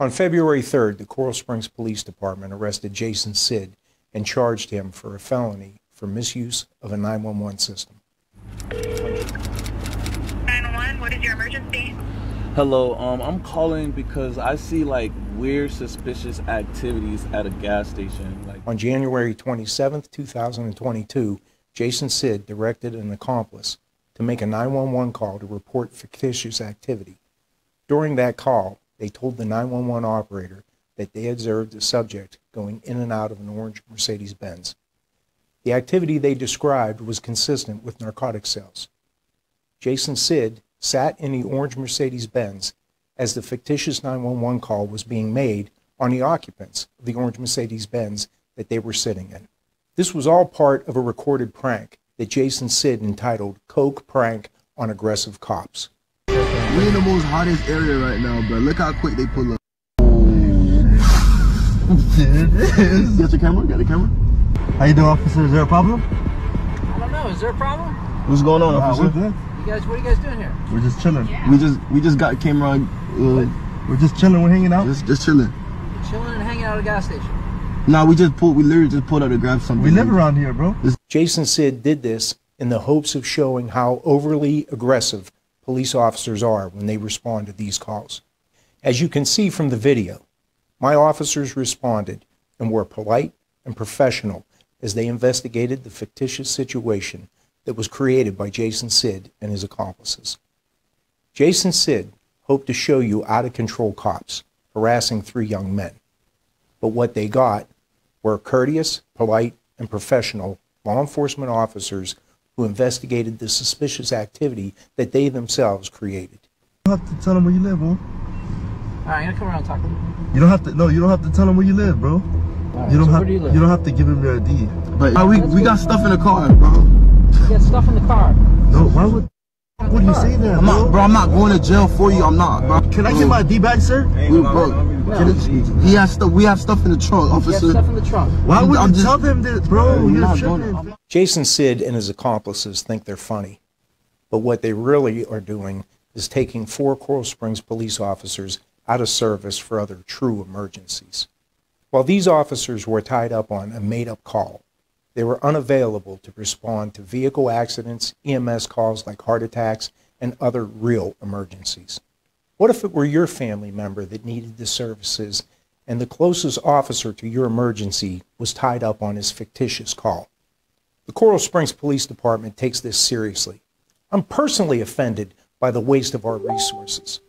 On February 3rd, the Coral Springs Police Department arrested Jason Sid and charged him for a felony for misuse of a 911 system. 911, what is your emergency? Hello, um, I'm calling because I see like weird, suspicious activities at a gas station. Like, On January 27th, 2022, Jason Sid directed an accomplice to make a 911 call to report fictitious activity. During that call, they told the 911 operator that they observed a subject going in and out of an orange Mercedes Benz. The activity they described was consistent with narcotic sales. Jason Sid sat in the orange Mercedes Benz as the fictitious 911 call was being made on the occupants of the orange Mercedes Benz that they were sitting in. This was all part of a recorded prank that Jason Sid entitled Coke Prank on Aggressive Cops. We in the most hottest area right now, bro. Look how quick they pull up. There it is. Got your camera? Got the camera? How you doing, officer? Is there a problem? I don't know. Is there a problem? What's going on, Nah, officer? we're good. You guys, what are you guys doing here? We're just chilling. We just we just got camera. Uh, We're just chilling. We're hanging out. just just chilling. You're chilling and hanging out at a gas station. Nah, we just pulled. We literally just pulled out to grab something. We live around here, bro. Jason Sid did this in the hopes of showing how overly aggressive police officers are when they respond to these calls. As you can see from the video, my officers responded and were polite and professional as they investigated the fictitious situation that was created by Jason Sid and his accomplices. Jason Sid hoped to show you out of control cops harassing three young men. But what they got were courteous, polite, and professional law enforcement officers who investigated the suspicious activity that they themselves created. You don't have to tell them where you live, bro. All right, I'm gonna come around and talk with you. You don't have to. No, you don't have to tell them where you live, bro. All right, You don't so have. where do you live? don't have to give them your ID. But uh, we we got stuff in the car, bro. You got stuff in the car. No, why would? Would you say that, I'm not, bro? bro. I'm not going to jail for you. I'm not, bro. Can I get my ID back, sir? We broke. He has stuff. We have stuff in the trunk, You got officer. stuff in the trunk. Why would I'm you just- tell them that, bro? I'm You're not tripping. Jason Sid and his accomplices think they're funny, but what they really are doing is taking four Coral Springs police officers out of service for other true emergencies. While these officers were tied up on a made up call, they were unavailable to respond to vehicle accidents, EMS calls like heart attacks, and other real emergencies. What if it were your family member that needed the services and the closest officer to your emergency was tied up on his fictitious call? The Coral Springs Police Department takes this seriously. I'm personally offended by the waste of our resources.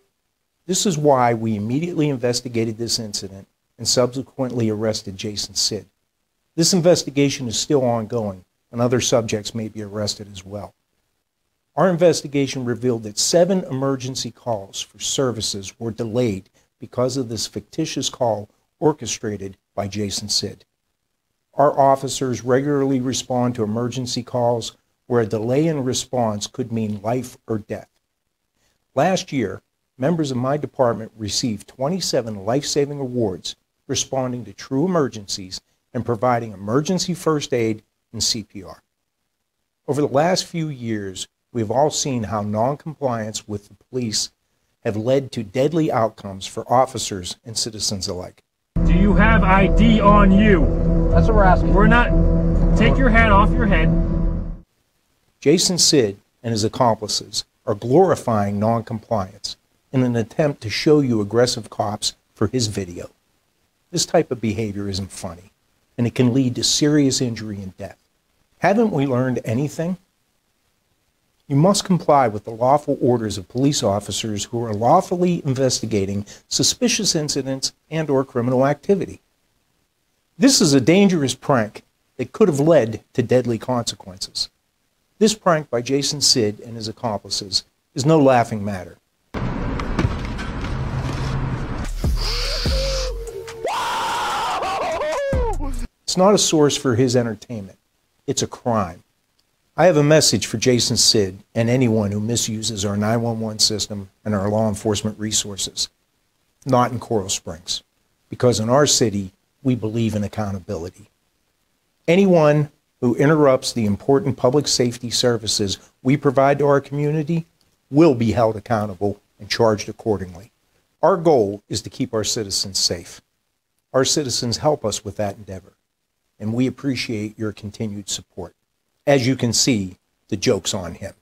This is why we immediately investigated this incident and subsequently arrested Jason Sid. This investigation is still ongoing, and other subjects may be arrested as well. Our investigation revealed that seven emergency calls for services were delayed because of this fictitious call orchestrated by Jason Sid. Our officers regularly respond to emergency calls where a delay in response could mean life or death. Last year, members of my department received 27 life saving awards responding to true emergencies and providing emergency first aid and CPR. Over the last few years, we've all seen how noncompliance with the police have led to deadly outcomes for officers and citizens alike. Do you have ID on you? That's what we're asking. We're not. Take your hat off your head. Jason Sid and his accomplices are glorifying noncompliance in an attempt to show you aggressive cops for his video. This type of behavior isn't funny, and it can lead to serious injury and death. Haven't we learned anything? You must comply with the lawful orders of police officers who are lawfully investigating suspicious incidents and or criminal activity. This is a dangerous prank that could have led to deadly consequences. This prank by Jason Sid and his accomplices is no laughing matter. It's not a source for his entertainment. It's a crime. I have a message for Jason Sid and anyone who misuses our 911 system and our law enforcement resources. Not in Coral Springs, because in our city, we believe in accountability. Anyone who interrupts the important public safety services we provide to our community will be held accountable and charged accordingly. Our goal is to keep our citizens safe. Our citizens help us with that endeavor, and we appreciate your continued support. As you can see, the joke's on him.